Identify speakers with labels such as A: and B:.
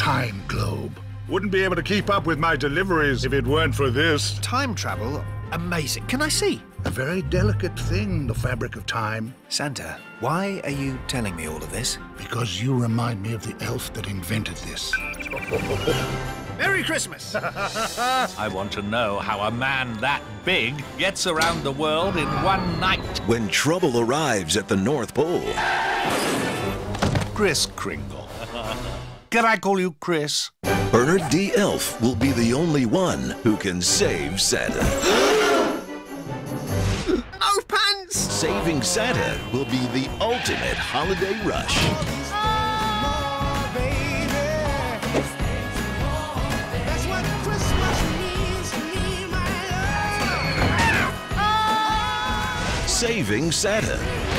A: time globe. Wouldn't be able to keep up with my deliveries if it weren't for this.
B: Time travel? Amazing. Can I see?
A: A very delicate thing, the fabric of time.
B: Santa, why are you telling me all of this?
A: Because you remind me of the elf that invented this.
B: Merry Christmas!
C: I want to know how a man that big gets around the world in one night.
D: When trouble arrives at the North Pole,
C: Chris Kringle. Can I call you Chris?
D: Bernard D. Elf will be the only one who can save Santa.
B: no pants!
D: Saving Santa will be the ultimate holiday rush. Saving Santa.